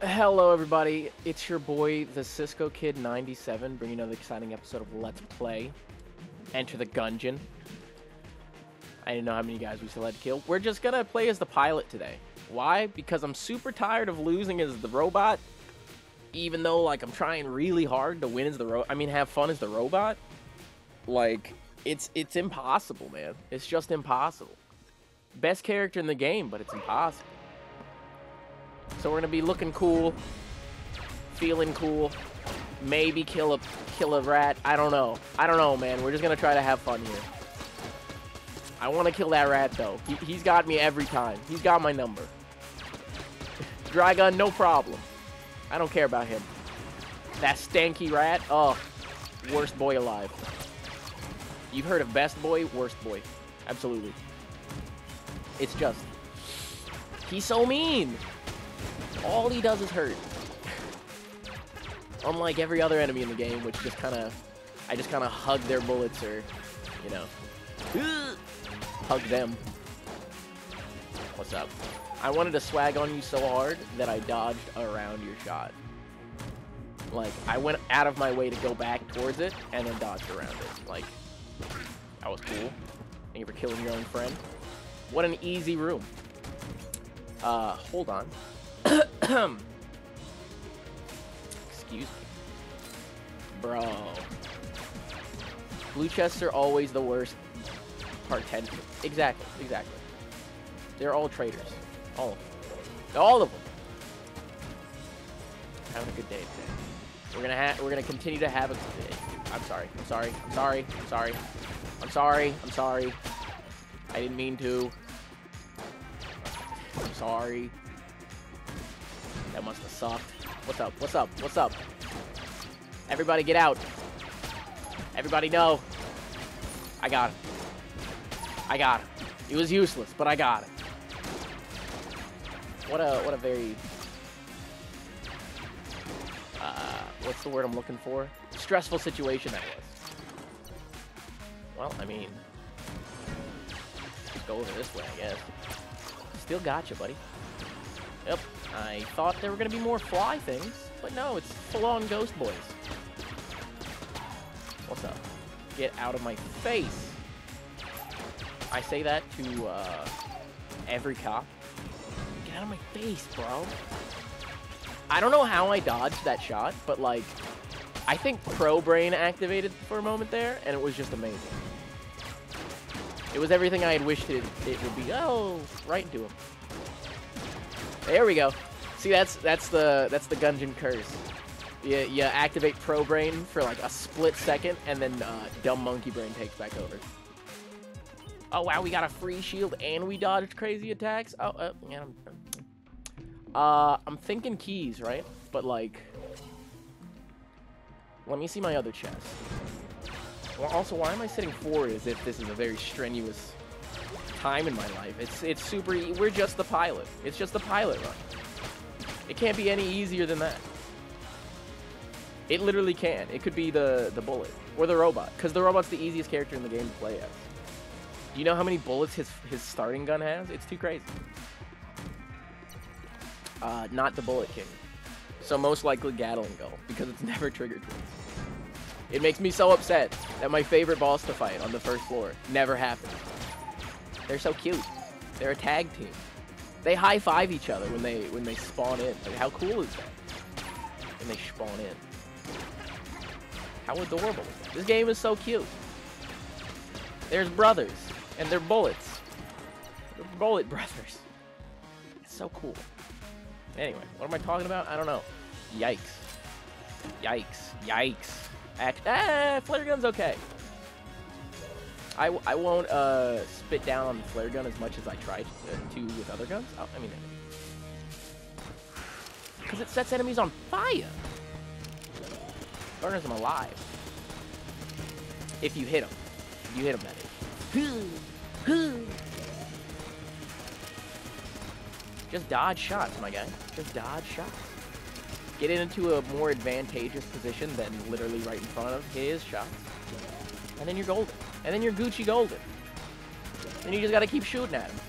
Hello, everybody. It's your boy, the Cisco Kid 97, bringing another exciting episode of Let's Play. Enter the Gungeon. I didn't know how many guys we still had to kill. We're just gonna play as the pilot today. Why? Because I'm super tired of losing as the robot. Even though, like, I'm trying really hard to win as the ro- I mean, have fun as the robot. Like, it's it's impossible, man. It's just impossible. Best character in the game, but it's impossible. So we're gonna be looking cool, feeling cool, maybe kill a kill a rat. I don't know. I don't know, man. We're just gonna try to have fun here. I want to kill that rat though. He, he's got me every time. He's got my number. Dragun, no problem. I don't care about him. That stanky rat. Oh, worst boy alive. You've heard of best boy, worst boy. Absolutely. It's just. He's so mean. All he does is hurt. Unlike every other enemy in the game, which just kind of, I just kind of hug their bullets or, you know, hug them. What's up? I wanted to swag on you so hard that I dodged around your shot. Like, I went out of my way to go back towards it and then dodged around it. Like, that was cool. Thank you for killing your own friend. What an easy room. Uh, hold on. Excuse me. Bro. Blue chests are always the worst part 10. Exactly, exactly. They're all traitors. All of them. All of them. Having a good day today. We're gonna have we're gonna continue to have a good day. I'm sorry. I'm sorry. I'm sorry. I'm sorry. I'm sorry. I'm sorry. I didn't mean to. I'm sorry. Must have sucked. What's up? What's up? What's up? Everybody get out. Everybody know. I got it. I got it. It was useless, but I got it. What a what a very uh, what's the word I'm looking for? Stressful situation that was. Well, I mean, go over this way, I guess. Still got you, buddy. Yep. I thought there were gonna be more fly things, but no, it's full-on ghost boys. What's up? Get out of my face. I say that to uh, every cop. Get out of my face, bro. I don't know how I dodged that shot, but like, I think Pro Brain activated for a moment there, and it was just amazing. It was everything I had wished it, it would be. Oh, right into him. There we go. See, that's that's the that's the Gungeon curse. You, you activate Pro Brain for like a split second, and then uh, Dumb Monkey Brain takes back over. Oh wow, we got a free shield and we dodged crazy attacks. Oh, uh, yeah. I'm, uh, I'm thinking keys, right? But like, let me see my other chest. Also, why am I sitting forward as if this is a very strenuous time in my life? It's it's super. E we're just the pilot. It's just the pilot run. It can't be any easier than that. It literally can. It could be the the bullet or the robot, because the robot's the easiest character in the game to play as. Do you know how many bullets his his starting gun has? It's too crazy. Uh, not the Bullet King. So most likely Gatling Gull, because it's never triggered twice. It makes me so upset that my favorite boss to fight on the first floor never happened. They're so cute. They're a tag team. They high five each other when they when they spawn in. Like how cool is that? When they spawn in. How adorable. This game is so cute. There's brothers, and they're bullets. They're bullet brothers. It's so cool. Anyway, what am I talking about? I don't know. Yikes. Yikes. Yikes. Act ah, flare gun's okay. I, I won't uh, spit down on the flare gun as much as I tried to, to with other guns. Oh, I mean, because it sets enemies on fire. Burns them alive. If you hit them. You hit them, that is. Just dodge shots, my guy. Just dodge shots. Get into a more advantageous position than literally right in front of his shots. And then you're golden. And then you're Gucci golden. And you just gotta keep shooting at him.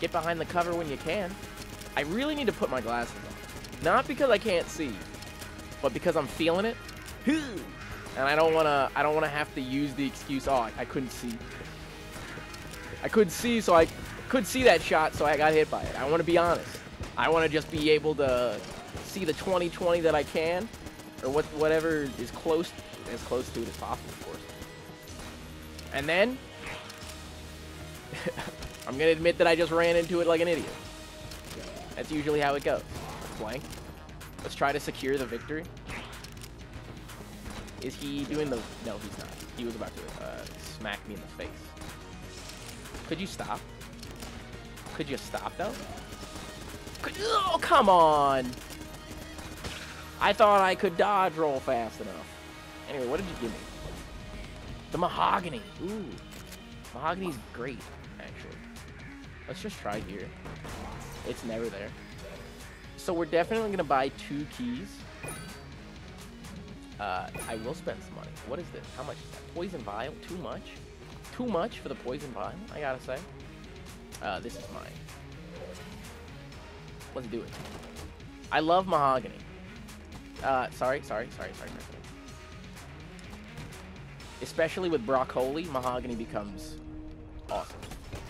Get behind the cover when you can. I really need to put my glasses on. Not because I can't see, but because I'm feeling it. And I don't wanna I don't wanna have to use the excuse, oh I, I couldn't see. I couldn't see so I could see that shot so I got hit by it. I wanna be honest. I wanna just be able to see the 2020 that I can. Or what whatever is close as close to it as possible. And then I'm gonna admit that I just ran into it like an idiot. That's usually how it goes. Blank. Let's try to secure the victory. Is he doing the... No, he's not. He was about to uh, smack me in the face. Could you stop? Could you stop, though? Could... Oh, come on! I thought I could dodge roll fast enough. Anyway, what did you give me? The mahogany. Ooh. Mahogany's great, actually. Let's just try here. It's never there. So we're definitely going to buy two keys. Uh, I will spend some money. What is this? How much is that? Poison vial? Too much? Too much for the poison vial, I gotta say. Uh, this is mine. Let's do it. I love mahogany. Uh, sorry, sorry, sorry, sorry, sorry. Especially with broccoli, mahogany becomes awesome.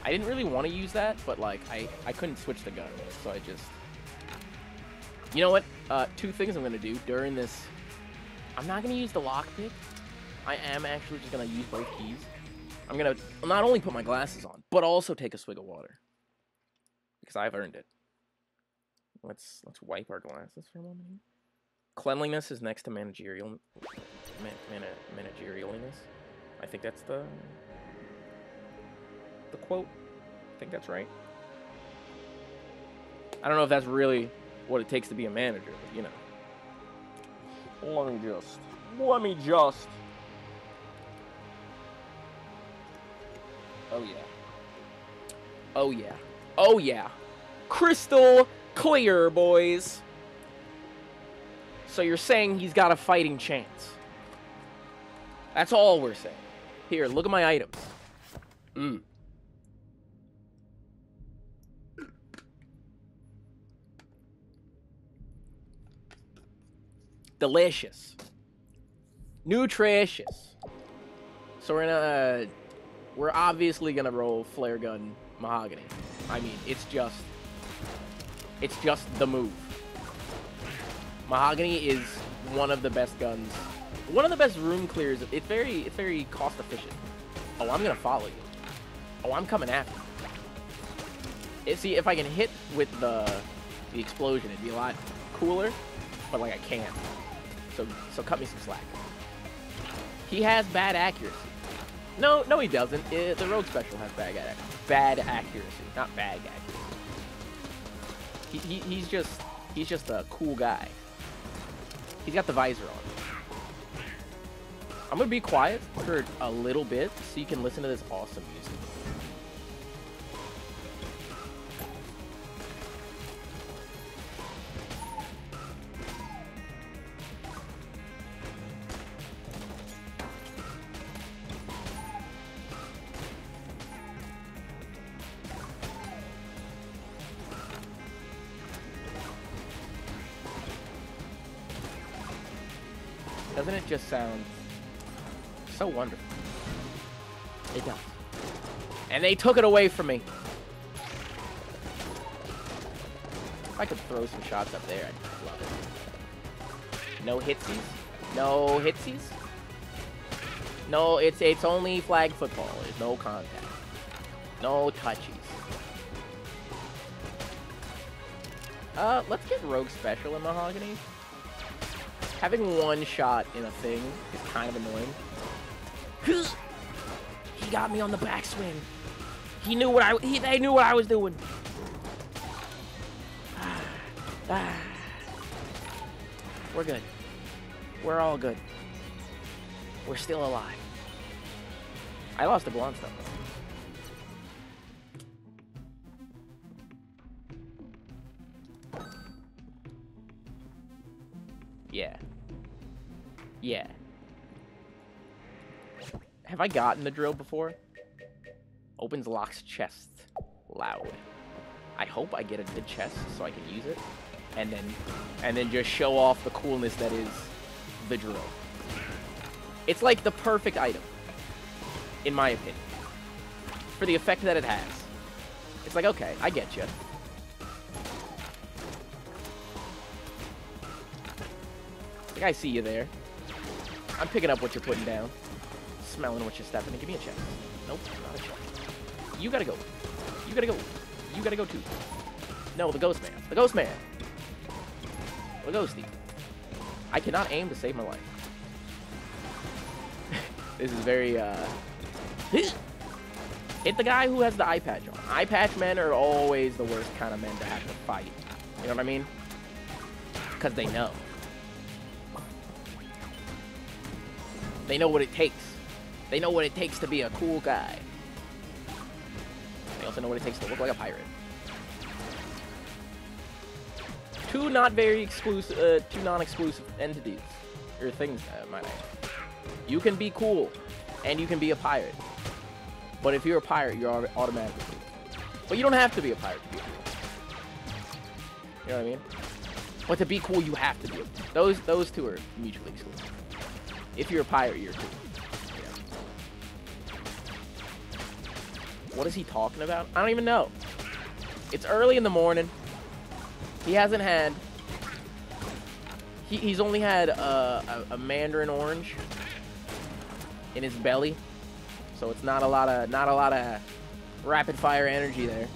I didn't really want to use that, but like I, I couldn't switch the gun, so I just. You know what? Uh, two things I'm gonna do during this I'm not going to use the lockpick. I am actually just going to use both keys. I'm going to not only put my glasses on, but also take a swig of water. Because I've earned it. Let's let's wipe our glasses for a moment here. Cleanliness is next to managerial man, man, managerialiness. I think that's the the quote. I think that's right. I don't know if that's really what it takes to be a manager, but you know. Let me just. Let me just. Oh, yeah. Oh, yeah. Oh, yeah. Crystal clear, boys. So you're saying he's got a fighting chance. That's all we're saying. Here, look at my items. Mmm. delicious, nutritious. So we're gonna, we're obviously gonna roll flare gun mahogany. I mean, it's just, it's just the move. Mahogany is one of the best guns, one of the best room clears. It's very, it's very cost efficient. Oh, I'm gonna follow you. Oh, I'm coming after you. see, if I can hit with the, the explosion, it'd be a lot cooler, but like I can't so so cut me some slack. He has bad accuracy. No, no, he doesn't. It, the rogue special has bad accuracy. bad accuracy, not bad accuracy. He, he, he's just he's just a cool guy. He's got the visor on. I'm gonna be quiet for a little bit so you can listen to this awesome music. Doesn't it just sound so wonderful? It does. And they took it away from me. If I could throw some shots up there, I'd love it. No hitsies? No hitsies? No, it's it's only flag football. There's no contact. No touchies. Uh, let's get Rogue Special in Mahogany. Having one shot in a thing is kind of annoying. He got me on the backswing. He knew what I he they knew what I was doing. Ah, ah. We're good. We're all good. We're still alive. I lost a Blonde stuff. Yeah. Yeah. Have I gotten the drill before? Opens locks chest. Loud. I hope I get a good chest so I can use it, and then and then just show off the coolness that is the drill. It's like the perfect item, in my opinion, for the effect that it has. It's like, okay, I get you. I see you there. I'm picking up what you're putting down. Smelling what you're stepping in. Give me a chest. Nope, not a chest. You gotta go. You gotta go. You gotta go too. No, the ghost man. The ghost man. The ghosty. I cannot aim to save my life. this is very, uh... Hit the guy who has the eye patch on. Eye patch men are always the worst kind of men to have to fight. You know what I mean? Because they know. They know what it takes. They know what it takes to be a cool guy. They also know what it takes to look like a pirate. Two not very exclusive, uh, two non-exclusive entities or things, uh, might I? You can be cool, and you can be a pirate. But if you're a pirate, you're automatically cool. But you don't have to be a pirate to be cool. You know what I mean? But to be cool, you have to be. Those those two are mutually exclusive. If you're a pirate, you're cool. Yeah. What is he talking about? I don't even know. It's early in the morning. He hasn't had... He, he's only had a, a, a mandarin orange in his belly. So it's not a lot of not a lot of rapid fire energy there.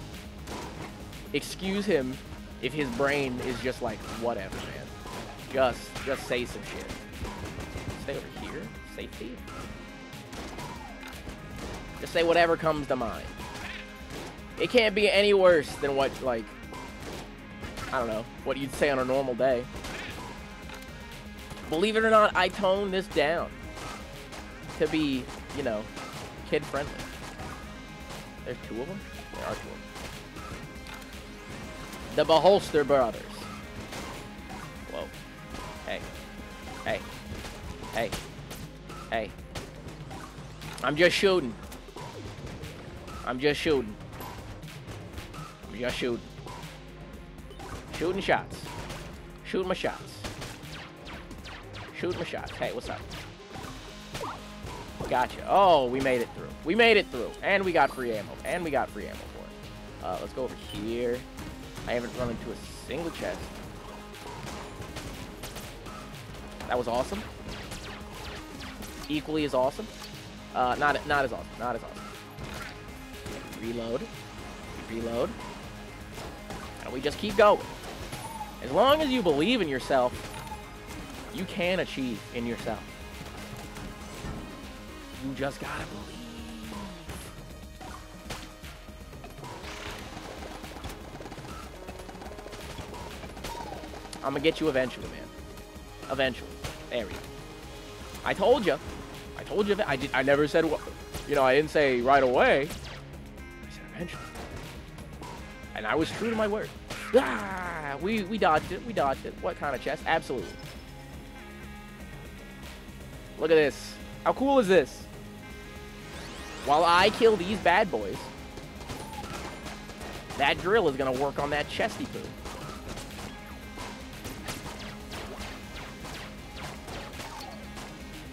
Excuse him if his brain is just like whatever, man. Just just say some shit. Just say whatever comes to mind. It can't be any worse than what like I don't know, what you'd say on a normal day. Believe it or not, I toned this down to be, you know, kid-friendly. There's two of them? There are two of them. The Beholster Brothers. Whoa. Hey. Hey. Hey. Hey. I'm just shooting. I'm just shooting. I'm just shooting. Shooting shots. Shooting my shots. Shooting my shots. Hey, what's up? Gotcha. Oh, we made it through. We made it through. And we got free ammo. And we got free ammo for it. Uh, let's go over here. I haven't run into a single chest. That was awesome. Equally as awesome. Uh, not, not as awesome. Not as awesome. Reload. Reload. And we just keep going. As long as you believe in yourself, you can achieve in yourself. You just gotta believe. I'm gonna get you eventually, man. Eventually. There we go. I told you. Told you. I did. I never said. What you know, I didn't say right away. I said eventually. And I was true to my word. Ah, we we dodged it. We dodged it. What kind of chest? Absolutely. Look at this. How cool is this? While I kill these bad boys, that drill is going to work on that chesty poo.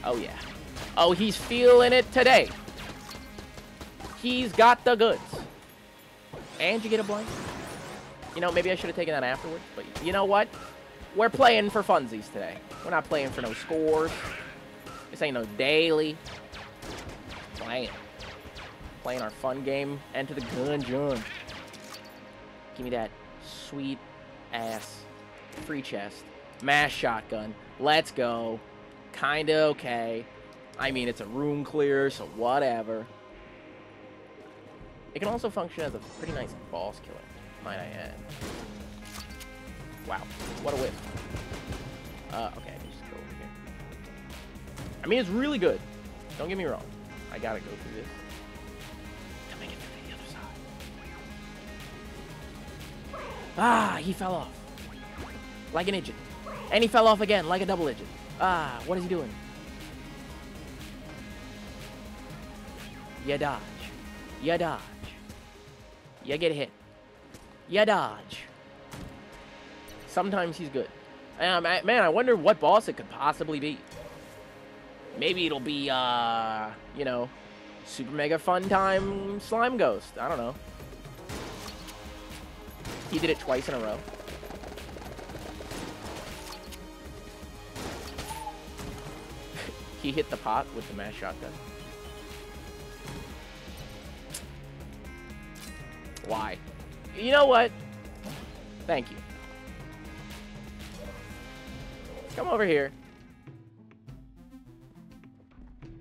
Oh, yeah. Oh, he's feeling it today. He's got the goods. And you get a blank. You know, maybe I should have taken that afterwards, but you know what? We're playing for funsies today. We're not playing for no scores. This ain't no daily. Playing playing our fun game. Enter the gun, John. Give me that sweet ass free chest. Mass shotgun. Let's go. Kinda okay. I mean, it's a room clear, so whatever. It can also function as a pretty nice boss killer, might I add. Wow, what a whip. Uh, okay, just go over here. I mean, it's really good. Don't get me wrong. I gotta go through this. Ah, he fell off. Like an idiot. And he fell off again, like a double idiot. Ah, what is he doing? You dodge. You dodge. You get hit. Ya dodge. Sometimes he's good. Um, I- man, I wonder what boss it could possibly be. Maybe it'll be, uh, you know, super mega fun time slime ghost. I don't know. He did it twice in a row. he hit the pot with the mass shotgun. Why? You know what? Thank you. Come over here.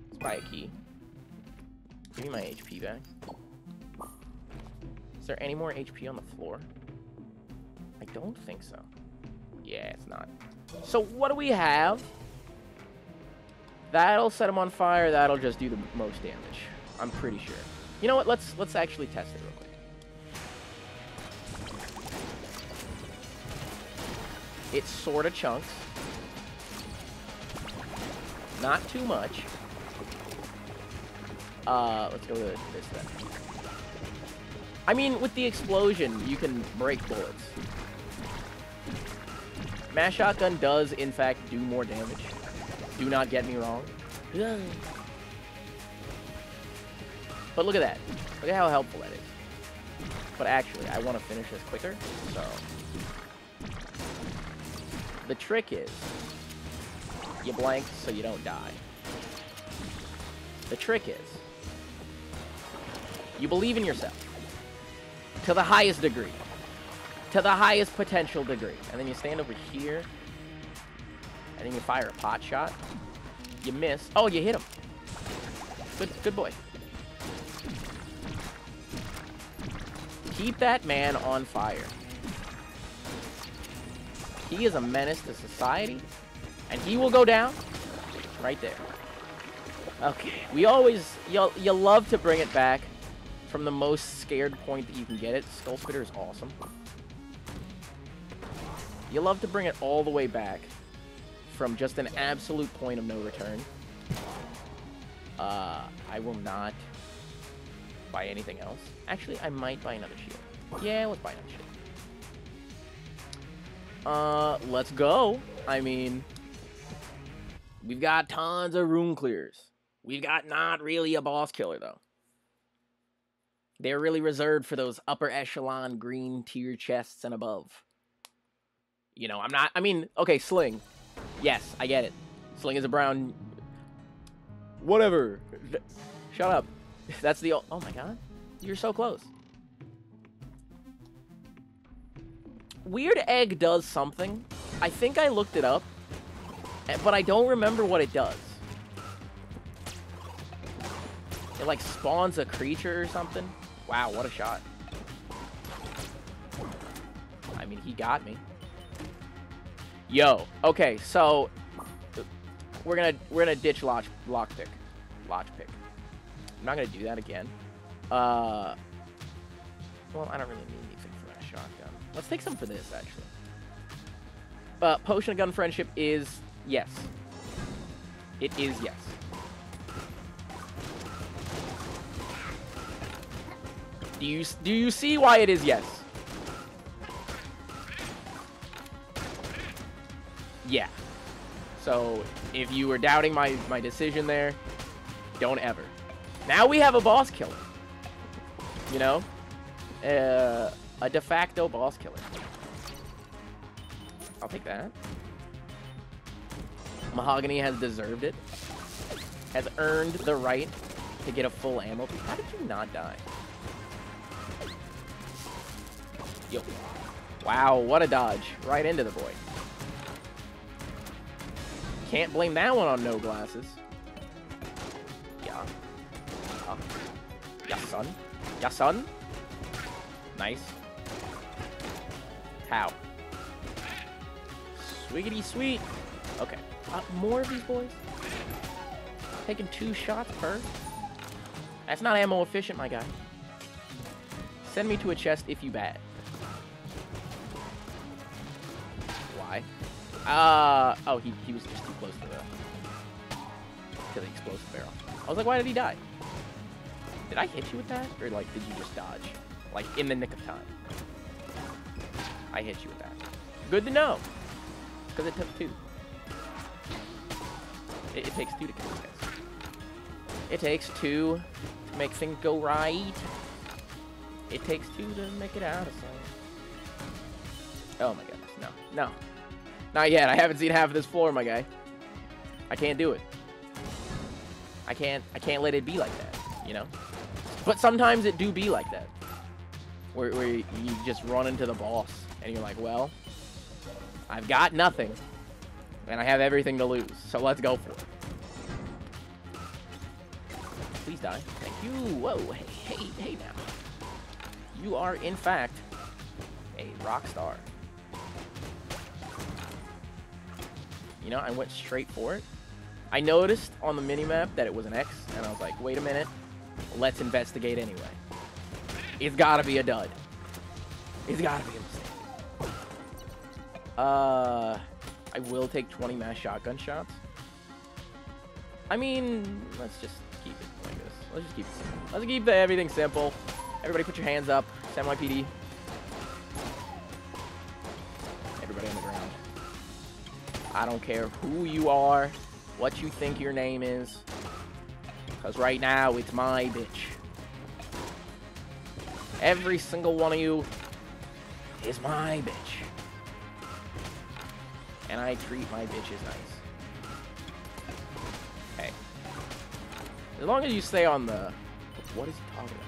Let's buy a key. Give me my HP back. Is there any more HP on the floor? I don't think so. Yeah, it's not. So what do we have? That'll set him on fire. That'll just do the most damage. I'm pretty sure. You know what? Let's let's actually test it real quick. It's sort of chunks. Not too much. Uh, let's go with this then. I mean, with the explosion, you can break bullets. Mass shotgun does, in fact, do more damage. Do not get me wrong. But look at that. Look at how helpful that is. But actually, I want to finish this quicker, so... The trick is, you blank so you don't die. The trick is, you believe in yourself to the highest degree, to the highest potential degree, and then you stand over here, and then you fire a pot shot. You miss. Oh, you hit him. Good, good boy. Keep that man on fire. He is a menace to society, and he will go down right there. Okay, we always, you you love to bring it back from the most scared point that you can get it. Skull Spitter is awesome. You love to bring it all the way back from just an absolute point of no return. Uh, I will not buy anything else. Actually, I might buy another shield. Yeah, let's buy another shield. Uh, let's go. I mean, we've got tons of room clears. We've got not really a boss killer, though. They're really reserved for those upper echelon green tier chests and above. You know, I'm not... I mean, okay, Sling. Yes, I get it. Sling is a brown... Whatever. Shut up. That's the... Oh my god. You're so close. Weird Egg does something. I think I looked it up, eh, but I don't remember what it does. It like spawns a creature or something. Wow, what a shot. I mean, he got me. Yo, okay, so we're gonna we're gonna ditch lock lockpick, lockpick. I'm not gonna do that again. Uh, well, I don't really need Let's take some for this actually. Uh, potion gun friendship is yes. It is yes. Do you do you see why it is yes? Yeah. So if you were doubting my my decision there, don't ever. Now we have a boss killer. You know, uh, a de facto boss killer. I'll take that. Mahogany has deserved it. Has earned the right to get a full ammo. How did you not die? Yo. Wow, what a dodge. Right into the boy. Can't blame that one on no glasses. Yeah. Yeah, yeah son. Yeah, son. Nice. How? Swiggity sweet. Okay. Uh, more of these boys? Taking two shots per? That's not ammo efficient, my guy. Send me to a chest if you bat. Why? Uh, oh, he, he was just too close to the, to the explosive barrel. I was like, why did he die? Did I hit you with that? Or, like, did you just dodge? Like, in the nick of time? I hit you with that. Good to know. Because it took two. It, it, takes two to kill these guys. It takes two to make things go right. It takes two to make it out of sight. Oh my goodness, no. No. Not yet. I haven't seen half of this floor, my guy. I can't do it. I can't I can't let it be like that, you know? But sometimes it do be like that. Where, where you just run into the boss and you're like, well, I've got nothing and I have everything to lose. So let's go for it. Please die. Thank you. Whoa, hey, hey, hey now. You are, in fact, a rock star. You know, I went straight for it. I noticed on the minimap that it was an X, and I was like, wait a minute. Let's investigate anyway. It's gotta be a dud. It's gotta be a. Uh, I will take 20 mass shotgun shots. I mean, let's just keep it like this. Let's just keep it. Let's keep the, everything simple. Everybody put your hands up. Samurai PD. Everybody on the ground. I don't care who you are, what you think your name is. Because right now, it's my bitch. Every single one of you is my bitch. And I treat my bitches nice. Hey. As long as you stay on the... What is he talking about?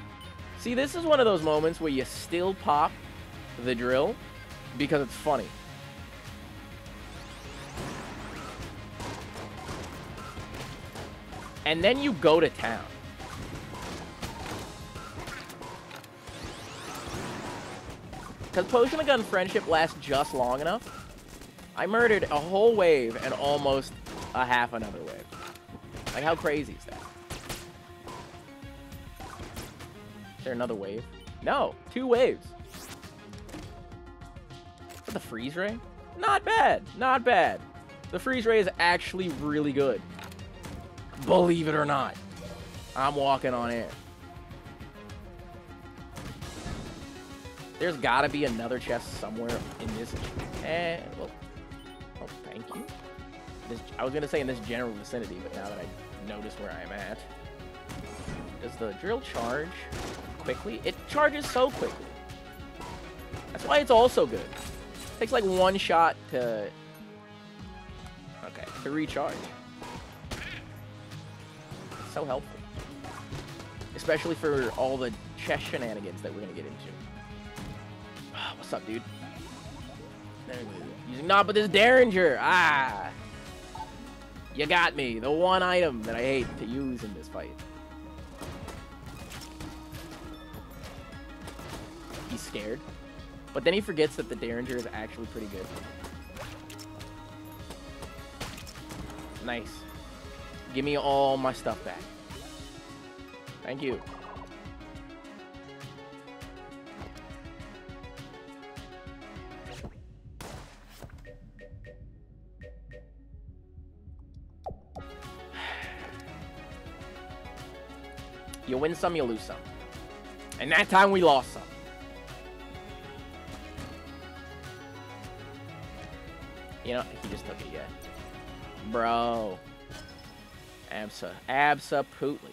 See, this is one of those moments where you still pop the drill because it's funny. And then you go to town. Because Potion of Gun Friendship lasts just long enough. I murdered a whole wave and almost a half another wave. Like, how crazy is that? Is there another wave? No, two waves. For the freeze ray? Not bad, not bad. The freeze ray is actually really good. Believe it or not. I'm walking on air. There's got to be another chest somewhere in this. Eh, well, oh, thank you. This, I was going to say in this general vicinity, but now that I notice where I'm at. Does the drill charge quickly? It charges so quickly. That's why it's also good. It takes like one shot to... Okay, to recharge so helpful. Especially for all the chest shenanigans that we're going to get into. What's up, dude? Using not but this Derringer. Ah. You got me. The one item that I hate to use in this fight. He's scared. But then he forgets that the Derringer is actually pretty good. Nice. Give me all my stuff back. Thank you. You win some, you lose some. And that time we lost some. You know, he just took it, yeah. Bro. Absa absolutely.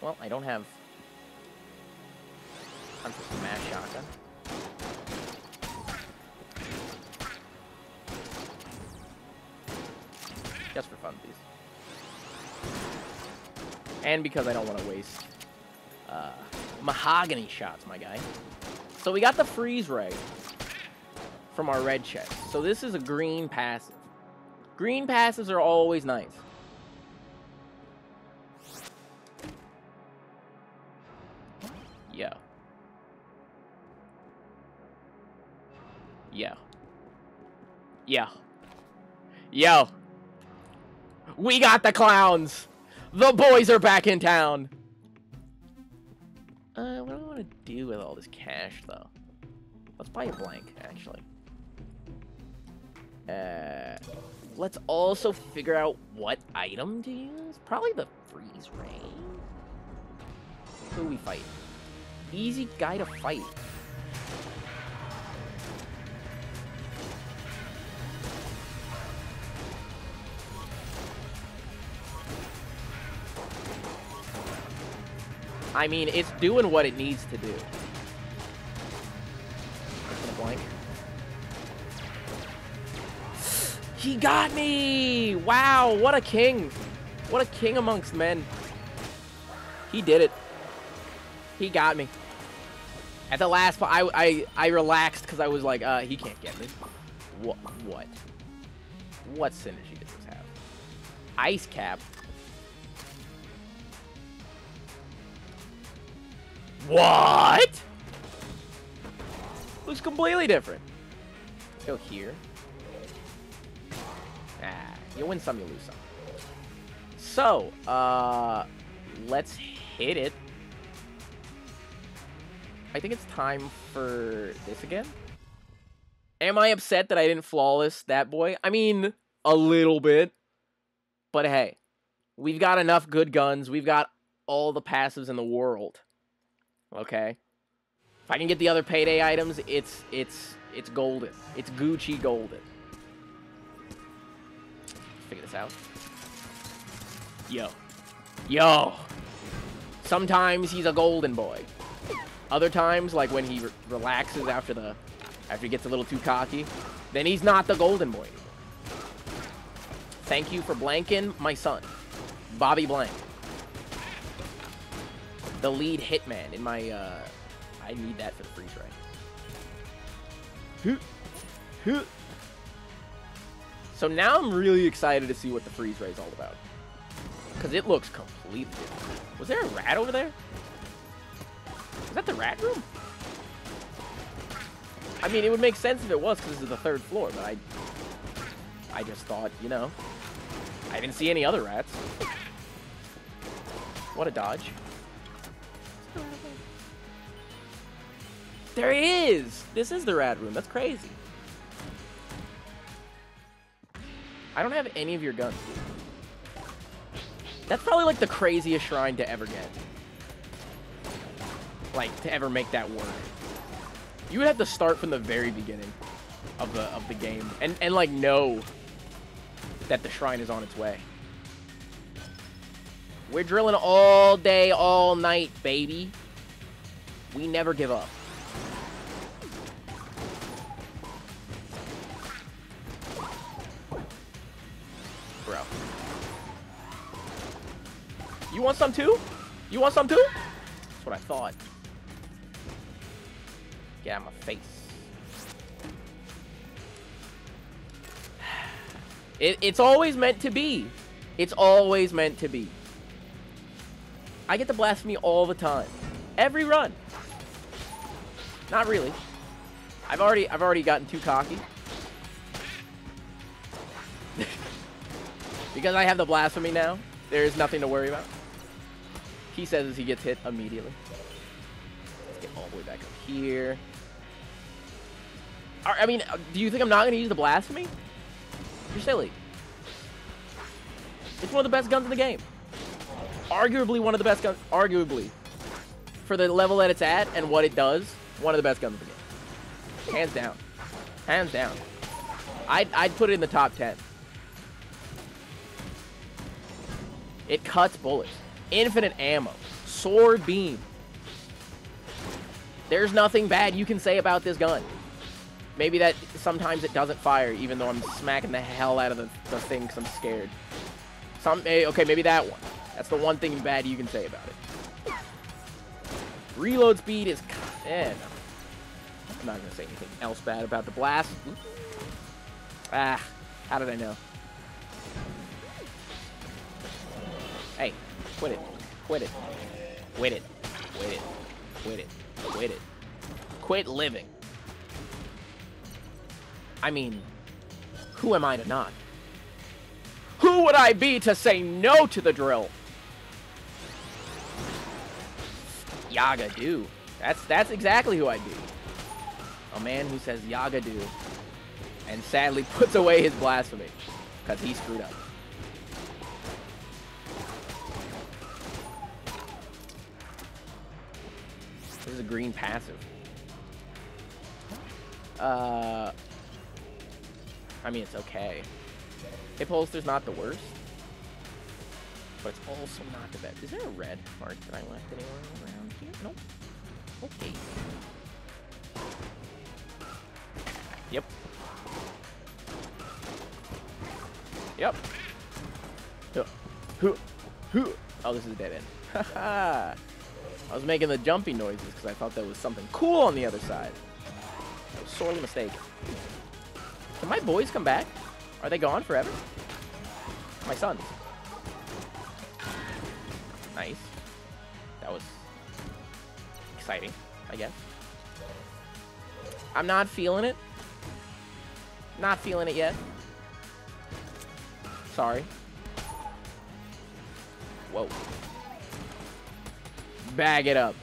Well, I don't have for some mass shotgun. Just for fun, please. And because I don't want to waste mahogany shots, my guy. So we got the freeze ray from our red chest. So this is a green passive. Green passes are always nice. Yeah. Yeah. Yeah. Yo. We got the clowns. The boys are back in town. Uh, what do I want to do with all this cash, though? Let's buy a blank, actually. Uh, let's also figure out what item to use. Probably the freeze ray. Who we fight? Easy guy to fight. I mean, it's doing what it needs to do. blank. He got me! Wow, what a king. What a king amongst men. He did it. He got me. At the last, I, I, I relaxed because I was like, uh, he can't get me. What? What? What synergy does this have? Ice cap. What? Looks completely different. Go here. Ah, you win some, you lose some. So, uh, let's hit it. I think it's time for this again. Am I upset that I didn't flawless that boy? I mean, a little bit. But hey, we've got enough good guns. We've got all the passives in the world. Okay? If I can get the other payday items, it's it's it's golden. It's Gucci golden. figure this out. Yo. Yo. Sometimes he's a golden boy. Other times, like when he re relaxes after the after he gets a little too cocky, then he's not the golden boy anymore. Thank you for blanking my son, Bobby Blank. The lead hitman in my, uh, I need that for the freeze ray. So now I'm really excited to see what the freeze ray is all about. Because it looks completely different. Was there a rat over there? Is that the rat room? I mean, it would make sense if it was because this is the third floor, but I... I just thought, you know... I didn't see any other rats. What a dodge. There he is! This is the rat room. That's crazy. I don't have any of your guns. That's probably like the craziest shrine to ever get. Like, to ever make that work. You would have to start from the very beginning of the of the game and, and like know that the shrine is on its way. We're drilling all day, all night, baby. We never give up. You want some too? You want some too? That's what I thought. Get out of my face. It, it's always meant to be. It's always meant to be. I get the blasphemy all the time. Every run. Not really. I've already I've already gotten too cocky. because I have the blasphemy now, there is nothing to worry about. He says as he gets hit immediately. Let's get all the way back up here. I mean, uh, do you think I'm not going to use the Blasphemy? You're silly. It's one of the best guns in the game. Arguably one of the best guns. Arguably. For the level that it's at and what it does, one of the best guns in the game. Hands down. Hands down. I'd, I'd put it in the top 10. It cuts bullets. Infinite ammo. Sword beam. There's nothing bad you can say about this gun. Maybe that sometimes it doesn't fire, even though I'm smacking the hell out of the, the thing because I'm scared. Some, eh, okay, maybe that one. That's the one thing bad you can say about it. Reload speed is... Eh, no. I'm not going to say anything else bad about the blast. Ah, how did I know? Quit it. Quit it. Quit it. Quit it. Quit it. Quit it. Quit living. I mean, who am I to not? Who would I be to say no to the drill? Yaga do. That's that's exactly who I'd be. A man who says Yaga do, and sadly puts away his blasphemy because he screwed up. A green passive. Uh, I mean, it's okay. Hip holster's not the worst. but it's also not the best. Is there a red heart that I left anywhere around here? Nope. Okay. Yep. Yep. Huh. Huh. Huh. Oh, this is a dead end. Haha. I was making the jumping noises because I thought there was something cool on the other side. I was sorely mistaken. Can my boys come back? Are they gone forever? My sons. Nice. That was exciting, I guess. I'm not feeling it. Not feeling it yet. Sorry. Whoa. Bag it up.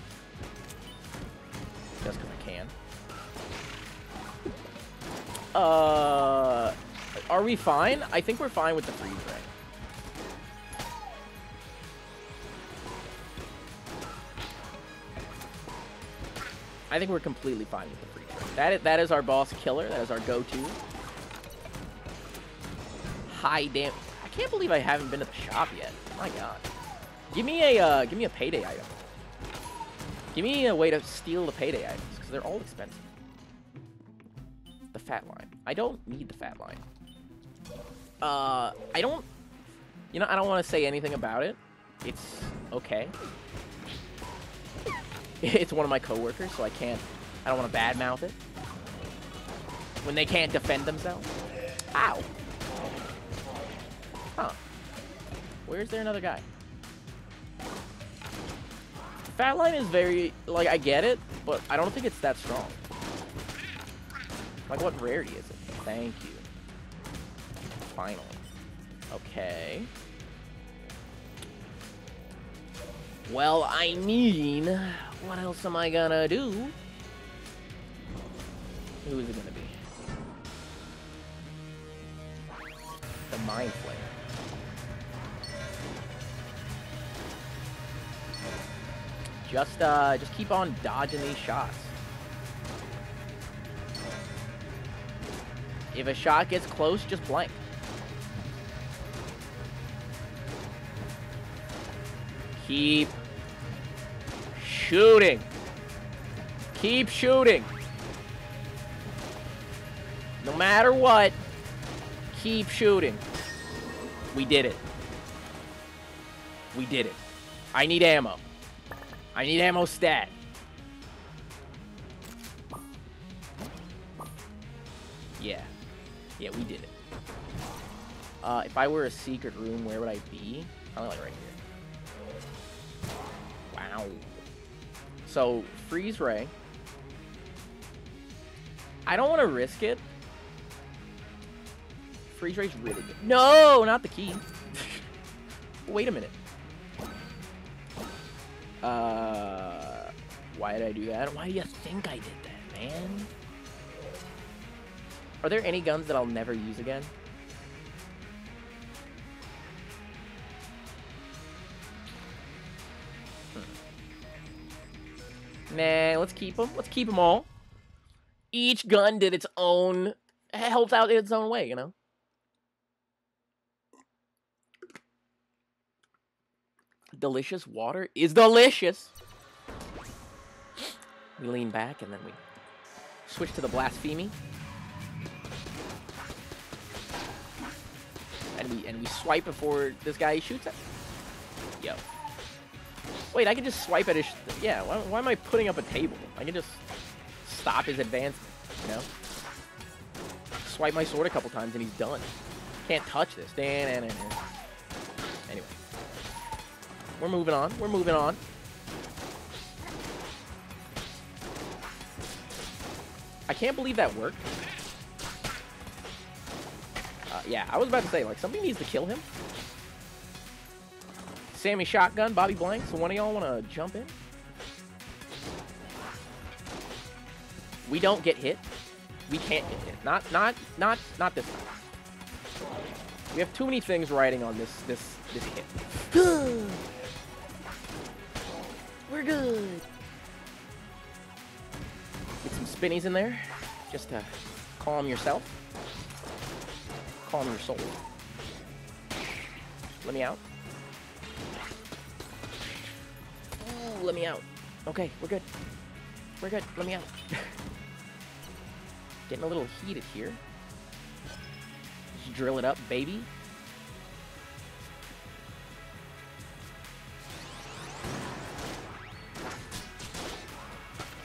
Just because I can. Uh, are we fine? I think we're fine with the freeze ray. I think we're completely fine with the freeze ray. That is, that is our boss killer. That is our go-to. High damn. I can't believe I haven't been to the shop yet. My God. Give me a uh, give me a payday item. Give me a way to steal the payday items because they're all expensive. The fat line. I don't need the fat line. Uh, I don't. You know, I don't want to say anything about it. It's okay. It's one of my coworkers, so I can't. I don't want to badmouth it. When they can't defend themselves. Ow. Huh. Where's there another guy? Fat line is very, like, I get it, but I don't think it's that strong. Like, what rarity is it? Thank you. Finally. Okay. Well, I mean, what else am I gonna do? Who is it gonna be? The Mind Flayer. Just, uh, just keep on dodging these shots. If a shot gets close, just blank. Keep shooting. Keep shooting. No matter what, keep shooting. We did it. We did it. I need ammo. I need ammo stat. Yeah. Yeah, we did it. Uh, if I were a secret room, where would I be? Probably like right here. Wow. So, freeze ray. I don't want to risk it. Freeze ray's really good. No, not the key. Wait a minute. Uh, why did I do that? Why do you think I did that, man? Are there any guns that I'll never use again? Hmm. Nah, let's keep them. Let's keep them all. Each gun did its own, helped out in its own way, you know? Delicious water is delicious. We lean back and then we switch to the blasphemy. And we and we swipe before this guy shoots at. Yo. Wait, I can just swipe at his. yeah. Why, why am I putting up a table? I can just stop his advancement. You know. Swipe my sword a couple times and he's done. Can't touch this. Anyway. We're moving on. We're moving on. I can't believe that worked. Uh, yeah, I was about to say, like, somebody needs to kill him. Sammy Shotgun, Bobby Blank, so one of y'all want to jump in? We don't get hit. We can't get hit. Not, not, not, not this time. We have too many things riding on this, this, this hit. good. Get some spinnies in there, just to calm yourself. Calm your soul. Let me out. Ooh, let me out. Okay, we're good. We're good. Let me out. Getting a little heated here. Just drill it up, baby.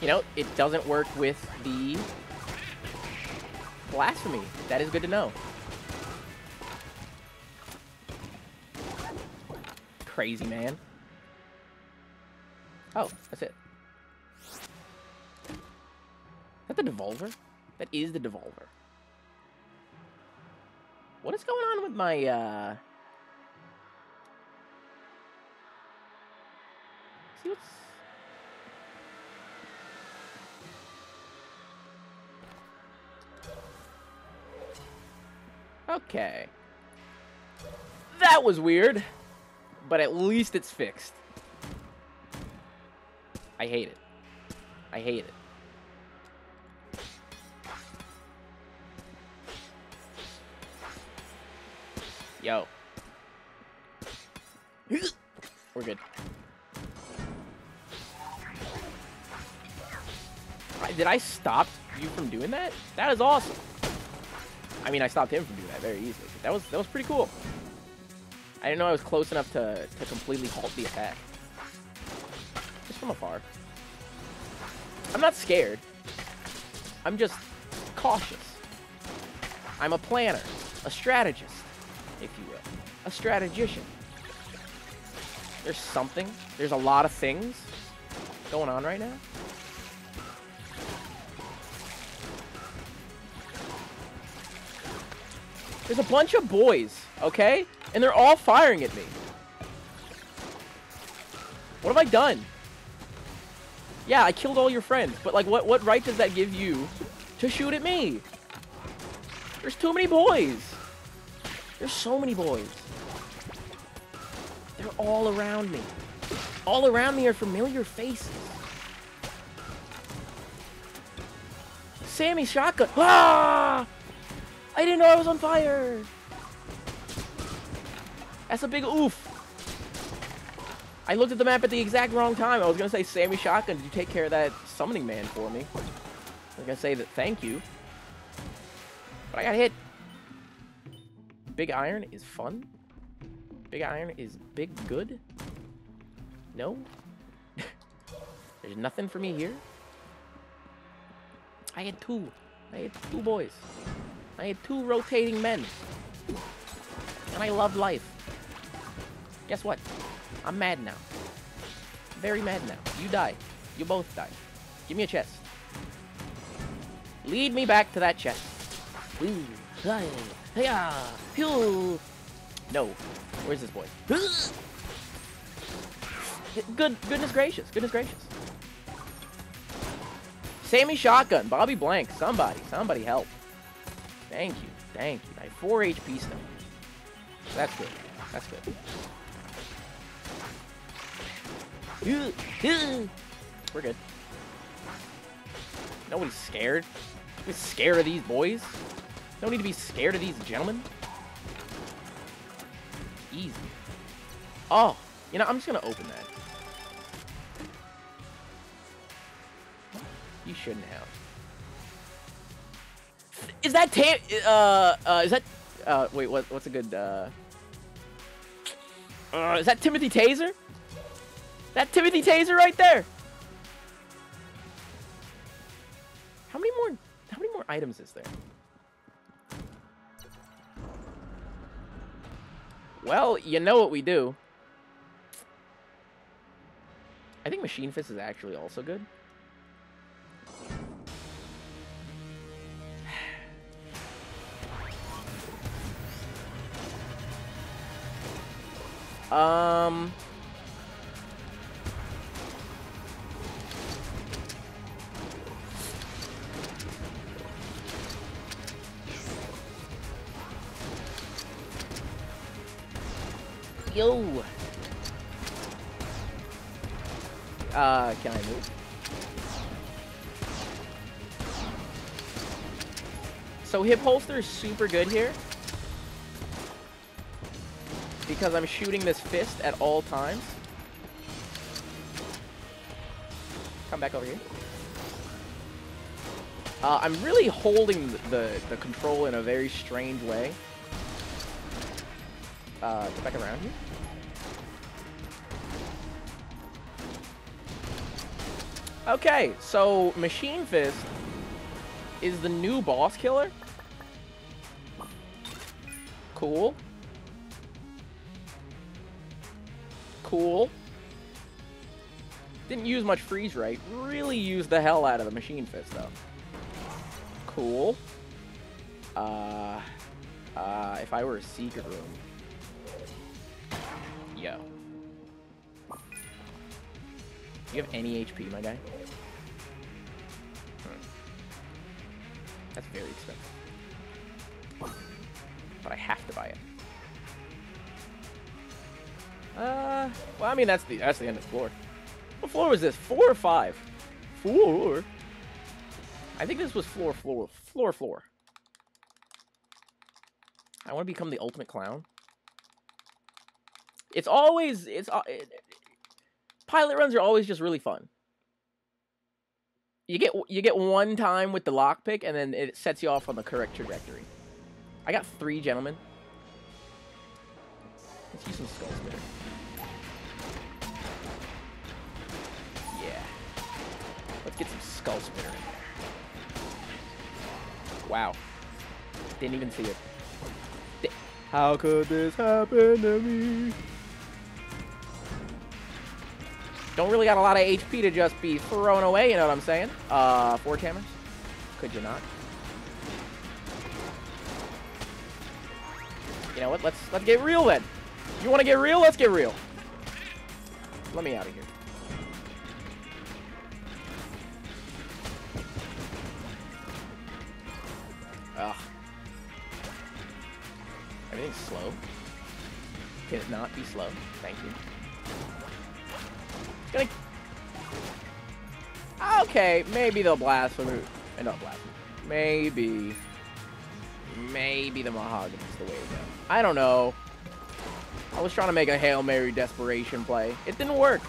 You know, it doesn't work with the blasphemy. That is good to know. Crazy man. Oh, that's it. Is that the Devolver? That is the Devolver. What is going on with my, uh... See what's... Okay. That was weird. But at least it's fixed. I hate it. I hate it. Yo. We're good. Did I stop you from doing that? That is awesome. I mean, I stopped him from doing that very easily. That was that was pretty cool. I didn't know I was close enough to, to completely halt the attack. Just from afar. I'm not scared. I'm just cautious. I'm a planner, a strategist, if you will. A strategician. There's something. There's a lot of things going on right now. There's a bunch of boys, okay? And they're all firing at me. What have I done? Yeah, I killed all your friends, but like, what, what right does that give you to shoot at me? There's too many boys. There's so many boys. They're all around me. All around me are familiar faces. Sammy shotgun. Ah! I didn't know I was on fire. That's a big oof. I looked at the map at the exact wrong time. I was to say, Sammy Shotgun, did you take care of that summoning man for me? I was to say that thank you. But I got hit. Big Iron is fun. Big Iron is big good. No? There's nothing for me here. I had two. I had two boys. I had two rotating men. And I love life. Guess what? I'm mad now. Very mad now. You die. You both die. Give me a chest. Lead me back to that chest. Ooh. No. Where's this boy? Good. Goodness gracious. Goodness gracious. Sammy Shotgun. Bobby Blank. Somebody. Somebody help. Thank you. Thank you. I have 4 HP still. That's good. That's good. We're good. Nobody's scared. Nobody's scared of these boys. No need to be scared of these gentlemen. Easy. Oh, you know, I'm just gonna open that. You shouldn't have. Is that ta uh uh is that uh wait what what's a good uh uh is that Timothy Taser? That Timothy Taser right there. How many more how many more items is there? Well, you know what we do. I think Machine Fist is actually also good. Um... Yo! Uh, can I move? So hip holster is super good here. Because I'm shooting this fist at all times. come back over here. Uh, I'm really holding the, the, control in a very strange way. Uh, back around here. Okay, so Machine Fist is the new boss killer. Cool. Cool. Didn't use much freeze ray. Really used the hell out of the Machine Fist, though. Cool. Uh, uh, if I were a secret room. Yo. You have any HP, my guy? Hmm. That's very expensive. But I have to buy it. Uh, well, I mean, that's the that's the end of the floor. What floor was this? Four or five? Four. I think this was floor, floor, floor, floor. I want to become the ultimate clown. It's always it's uh, it, pilot runs are always just really fun. You get you get one time with the lockpick, and then it sets you off on the correct trajectory. I got three gentlemen. Let's some skull spitter. Yeah. Let's get some skull spitter in there. Wow. Didn't even see it. How could this happen to me? Don't really got a lot of HP to just be thrown away, you know what I'm saying? Uh, four hammers? Could you not? You know what? Let's let's get real then. You want to get real? Let's get real. Let me out of here. Ugh. Everything's slow. Can it not be slow? Thank you. Gonna... Okay, maybe they'll blaspheme. Uh, not blaspheme. Maybe. Maybe the mahogany is the way to go. I don't know. I was trying to make a Hail Mary desperation play. It didn't work.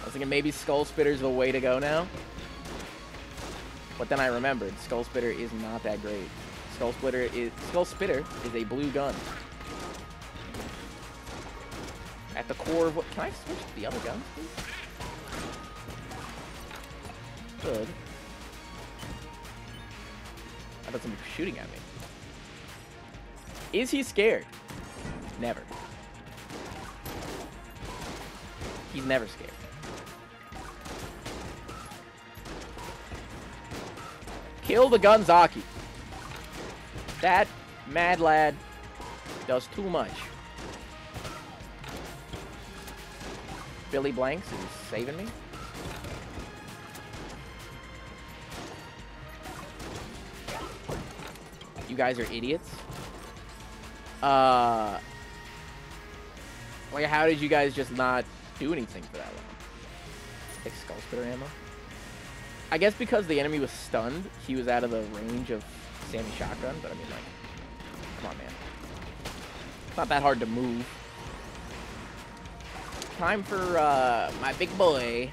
I was thinking maybe Skull Spitter's the way to go now. But then I remembered, Skull Spitter is not that great. Skull Splitter is Skull Spitter is a blue gun. At the core of what can I switch to the other guns, please? Good. I thought somebody was shooting at me. Is he scared? Never. He's never scared. Kill the Gunzaki. That mad lad does too much. Billy Blanks is saving me. You guys are idiots. Uh, like, how did you guys just not do anything for that long? Take skull spitter ammo. I guess because the enemy was stunned, he was out of the range of Sammy shotgun. But I mean, like, come on, man. It's not that hard to move. Time for uh, my big boy.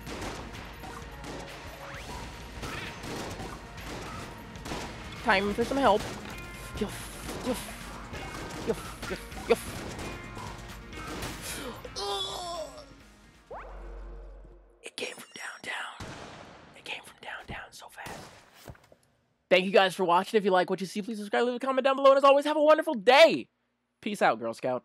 Time for some help. Thank you guys for watching. If you like what you see, please subscribe, leave a comment down below, and as always, have a wonderful day. Peace out, Girl Scout.